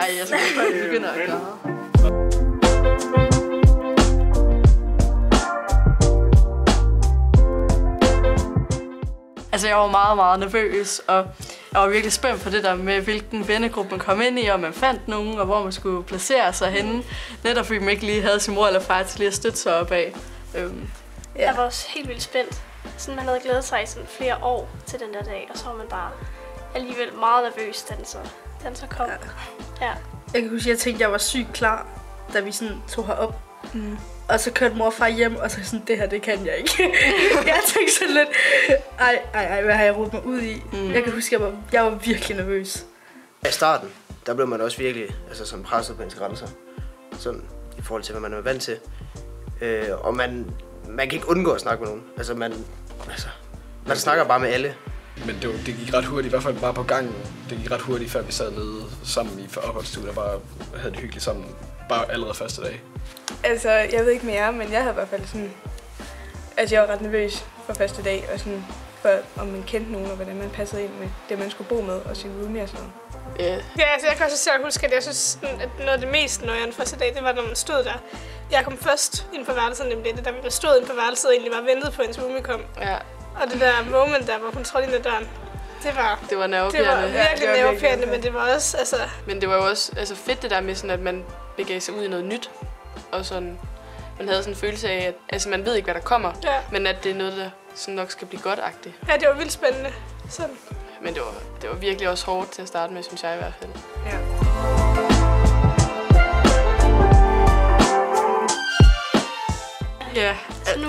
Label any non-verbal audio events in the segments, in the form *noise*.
Ej, jeg skal ikke begynde at gøre. Altså, jeg var meget, meget nervøs, og jeg var virkelig spændt på det der med, hvilken vennegruppe man kom ind i, og man fandt nogen, og hvor man skulle placere sig henne. Netop fordi man ikke lige havde sin mor eller far til lige at støtte sig op af. Øhm, Ja. Jeg var også helt vildt spændt. Sådan, man havde glædet sig i sådan flere år til den der dag, og så var man bare alligevel meget nervøs, da den så, den så kom. Ja. Ja. Jeg kan huske, at jeg tænkte, at jeg var sygt klar, da vi sådan tog herop. Mm. Og så kørte mor og far hjem, og så sådan, det her, det kan jeg ikke. *laughs* jeg tænkte sådan lidt, ej, ej, ej, hvad har jeg rodet mig ud i? Mm. Jeg kan huske, at jeg var, jeg var virkelig nervøs. I starten, der blev man også virkelig altså, sådan presset på ens grænser. Sådan i forhold til, hvad man er vant til. Øh, og man, man kan ikke undgå at snakke med nogen. Altså, man, altså, man snakker bare med alle. Men det, var, det gik ret hurtigt, i hvert fald bare på gangen. Det gik ret hurtigt, før vi sad nede sammen i opholdsstuen og bare havde det hyggeligt sammen. Bare allerede første dag. Altså, jeg ved ikke mere, men jeg havde i hvert fald sådan... Altså, jeg var ret nervøs for første dag, og sådan, for om man kendte nogen, og hvordan man passede ind med det, man skulle bo med, og sin roomie og sådan noget. Yeah. Ja, altså jeg kan også selv huske, at jeg synes, at noget af det mest nøjeren første dag, det var, når man stod der. Jeg kom først ind på værelset, nemlig det, da vi stod ind på værelset, og egentlig var ventet på, at ens roomie kom. Ja. Og det der moment der, hvor hun trådte ind ad døren, det var, det var det nervepirrende. var virkelig ja, nervepirrende, men det var også, altså... Men det var jo også altså fedt det der med sådan, at man begav sig ud i noget nyt. Og sådan, man havde sådan en følelse af, at altså, man ved ikke, hvad der kommer, Ja. men at det er noget, der sådan nok skal blive godt-agtigt. Ja, det var vildt spændende. Sådan. Men det var, det var virkelig også hårdt til at starte med, synes jeg i hvert fald. Ja,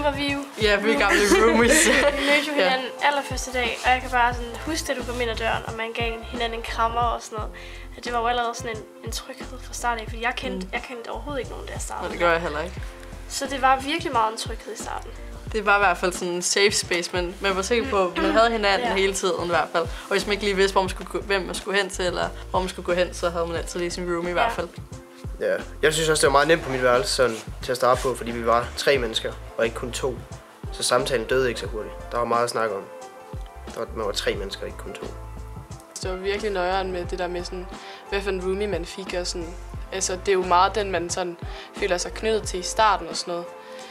Nu var vi jo... ja vi er gamle roomies. *laughs* Vi mødte jo hinanden allerførste dag, og jeg kan bare sådan huske, at du kom ind ad døren, og man gav hinanden en krammer og sådan noget. At det var jo allerede sådan en, en tryghed fra start af, fordi jeg kendte, mm. jeg kendte overhovedet ikke nogen, der Og startede. det gør jeg heller ikke. Så det var virkelig meget en tryghed i starten. Det var i hvert fald sådan en safe space, men man var sikker på, at man havde hinanden Ja. hele tiden i hvert fald. Og hvis man ikke lige vidste, hvor man skulle, hvem man skulle hen til, eller hvor man skulle gå hen, så havde man altid lige sin room i hvert fald. Ja. Jeg synes også, det var meget nemt på mit værelse sådan, til at starte på, fordi vi var tre mennesker, og ikke kun to. Så samtalen døde ikke så hurtigt. Der var meget at snakke om. Der var, man var tre mennesker, ikke kun to. Det var virkelig nøjeren med det der med sådan, hvad for en roomie man fik og sådan. Altså, det er jo meget den, man sådan føler sig knyttet til i starten og sådan noget.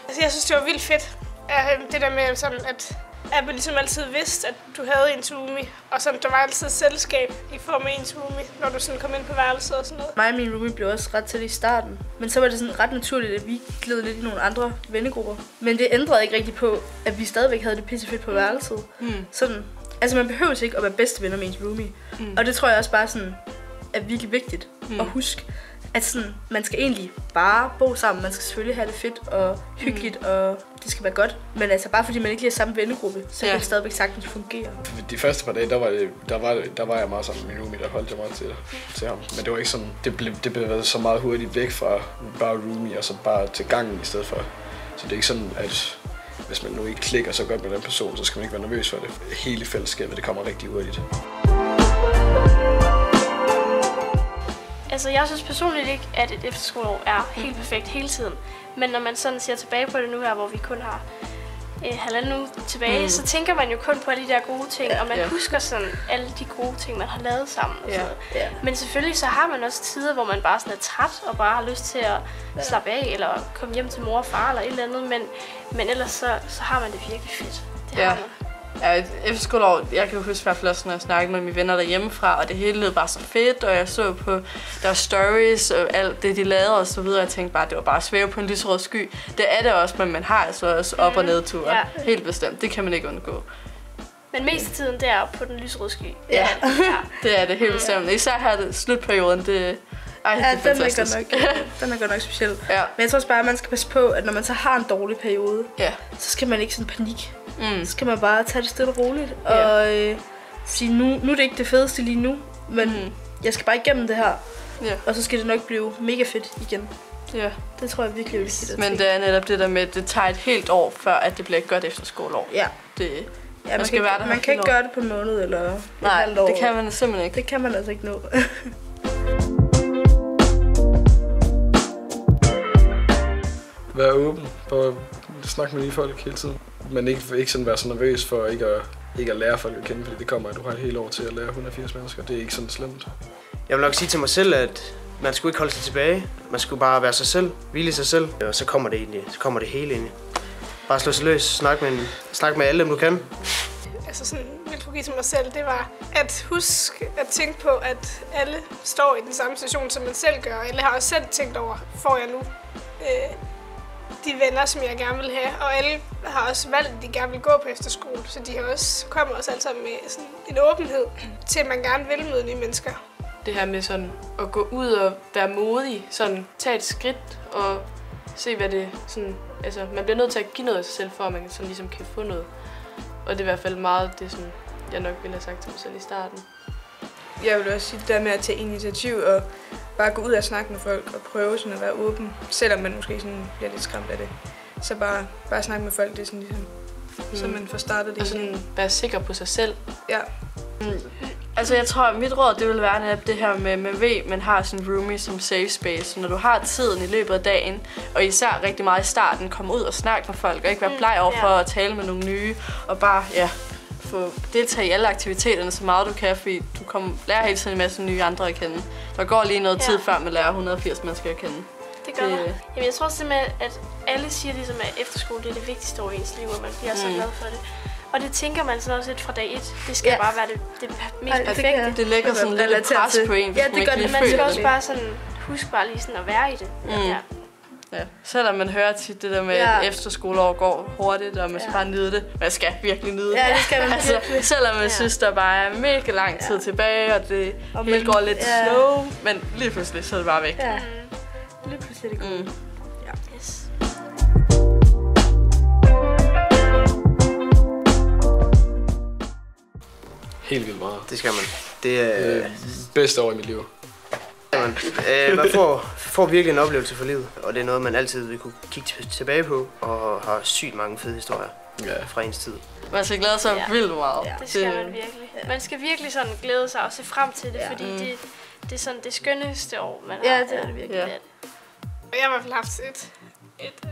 Altså, jeg synes, det var vildt fedt. øh, Det der med sådan, at at man ligesom altid vidste, at du havde en roomie, og sådan, der var altid selskab i form af en roomie, når du sådan kom ind på værelset og sådan noget. Mig og min roomie blev også ret til i starten. Men så var det sådan ret naturligt, at vi gled lidt i nogle andre vennegrupper. Men det ændrede ikke rigtig på, at vi stadigvæk havde det pissefedt på værelset. Mm. Sådan, altså man behøver ikke at være bedste venner med ens roomie. Mm. Og det tror jeg også bare sådan, er virkelig vigtigt mm. at huske. At sådan, man skal egentlig bare bo sammen. Man skal selvfølgelig have det fedt og hyggeligt, mm. og det skal være godt. Men altså bare fordi man ikke lige er samme vennegruppe, så Ja. kan det stadigvæk sagtens fungere. De første par dage, der var, det, der var, det- der var jeg meget sammen med min roomie, der holdt jeg meget til, til ham. Men det var ikke sådan, det blev, det blev så meget hurtigt væk fra bare roomie, og så bare til gangen i stedet for. Så det er ikke sådan, at hvis man nu ikke klikker så godt med den person, så skal man ikke være nervøs for det. Hele fællesskabet, det kommer rigtig hurtigt. Altså, jeg synes personligt ikke, at et efterskoleår er helt perfekt hele tiden. Men når man sådan ser tilbage på det nu her, hvor vi kun har øh, halvanden uge tilbage, mm. så tænker man jo kun på alle de der gode ting, ja, og man ja. husker sådan alle de gode ting, man har lavet sammen. Og sådan. ja. Men selvfølgelig så har man også tider, hvor man bare sådan er træt, og bare har lyst til at ja. slappe af, eller komme hjem til mor og far, eller et eller andet. Men, men ellers så, så har man det virkelig fedt. Det Ja. har man. Ja, et efterskoleår, jeg kan huske i hvert fald også, når jeg snakkede med mine venner derhjemmefra, og det hele lød bare så fedt, og jeg så på deres stories og alt det, de lavede og så videre. Jeg tænkte bare, det var bare at svæve på en lysrød sky. Det er det også, men man har altså også op- og nedture. Ja. Helt bestemt. Det kan man ikke undgå. Men mest af tiden, det er på den lysrøde sky. Ja. ja. Det er det helt bestemt. Især her det, slutperioden, det, ej, Ja, det er den er, godt fantastisk. nok, *laughs* den er godt nok speciel. Ja. Men jeg tror også bare, at man skal passe på, at når man så har en dårlig periode, Ja. så skal man ikke sådan panik. Mm. Så skal man bare tage det stille og roligt. Og øh, sige, nu, nu er det ikke det fedeste lige nu, men Mm. jeg skal bare igennem det her. Ja. Og så skal det nok blive mega fedt igen. ja. Det tror jeg virkelig er vigtigt at Men det er netop det der med, at det tager et helt år, før at det bliver et godt efterskoleår. Ja, Det, ja man, skal kan, være der man kan ikke år. gøre det på en måned eller et nej, halvt år. det kan man simpelthen ikke. det kan man altså ikke nå. Være åben, og snakke med nye folk hele tiden. Men ikke, ikke sådan være så nervøs for ikke at, ikke at lære folk at kende, fordi det kommer, at du har et helt år til at lære 180 mennesker. Det er ikke sådan slemt. Jeg vil nok sige til mig selv, at man skulle ikke holde sig tilbage. Man skulle bare være sig selv, hvile i sig selv, og så kommer det egentlig, så kommer det hele ind. Bare slå sig løs, snak med, en, snak med alle dem, du kan. altså sådan kunne give til mig selv, det var at huske at tænke på, at alle står i den samme situation, som man selv gør. Alle har også selv tænkt over, får jeg nu øh, de venner, som jeg gerne vil have. Og alle har også valgt, at de gerne vil gå på efterskole, så de har også, kommer også alle sammen med sådan en åbenhed til, at man gerne vil møde nye mennesker. det her med sådan at gå ud og være modig, sådan tage et skridt og se hvad det sådan, altså man bliver nødt til at give noget af sig selv for at man sådan ligesom kan få noget. Og det er i hvert fald meget det sådan, jeg nok ville have sagt til mig selv i starten. Jeg vil også sige det der med at tage initiativ og bare gå ud og snakke med folk og prøve sådan at være åben, selvom man måske sådan bliver lidt skræmt af det. Så bare, bare snakke med folk, det er sådan ligesom, mm. så man får startet det Og sådan være sikker på sig selv. Ja, Altså jeg tror, at mit råd det vil være netop det her med, man ved, man har sin roomie som safe space. Så når du har tiden i løbet af dagen, og især rigtig meget i starten, komme ud og snakke med folk, og ikke være bleg over for at tale med nogle nye, og bare, ja, få deltage i alle aktiviteterne så meget du kan, fordi du kommer, lærer hele tiden en masse nye andre at kende. Der går lige noget Ja. tid, før man lærer 180 mennesker at kende. Det gør Det- det... Jamen, jeg tror simpelthen, at alle siger ligesom, at efterskole det er det vigtigste over ens liv, og man bliver mm. så glad for det. Og det tænker man sådan også lidt fra dag et. Det skal Ja. bare være det, det mest det perfekte. kan- Det lægger sådan lidt pres til- på en, hvis Ja, man det ikke gør lige det. Man skal også det. bare sådan, huske bare lige sådan at være i det. Mm. Ja. Ja. Selvom man hører tit det der med, Ja. at efterskoleår går hurtigt, og man skal Ja. bare nyde det. Man skal virkelig nyde Ja, det. det skal man altså, virkelig. selvom man Ja. synes, der bare er mega lang tid tilbage, og det Og hele man- går lidt ja. slow, men lige pludselig så er det bare væk. ja. Mm. Lige pludselig er det godt. Mm. Yes. Helt vildt meget. Det skal man. Det er... Øh, bedste år i mit liv. Man, øh, man får, får virkelig en oplevelse for livet, og det er noget, man altid vil kunne kigge tilbage på, og har sygt mange fede historier Ja. fra ens tid. Man skal glæde sig Ja. vildt meget. Ja. Det skal man virkelig. Man skal virkelig sådan glæde sig og se frem til det, Ja. fordi Mm. det, det er sådan det skønneste år, man Ja, har. det er det virkelig. Ja. Det er. Og jeg har i hvert fald haft et, et øh,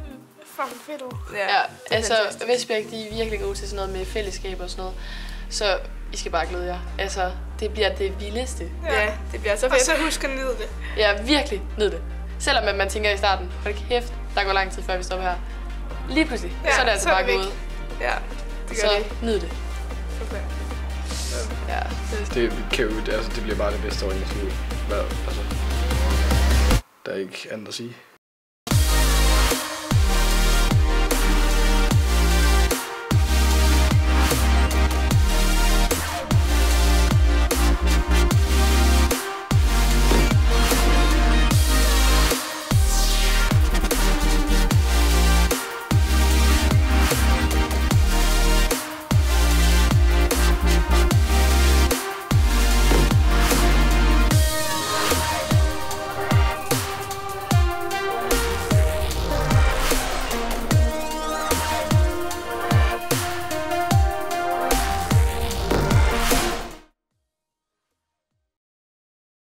fucking fedt år. Ja, altså fantastisk. Vestbjerg, de er virkelig gode til sådan noget med fællesskab og sådan noget. Så I skal bare glæde jer. Altså, det bliver det vildeste. ja, det bliver så Og fedt. så husk at nyde det. Ja, virkelig nyd det. Selvom at man tænker i starten, hold kæft, der går lang tid før vi stopper her. Lige pludselig, Ja, så er det altså så er bare det gået. Ja, det gør Så det. nyd det. Okay. Ja. Det, kan jo, altså, det bliver bare det bedste år i mit liv. Altså, der er ikke andet at sige.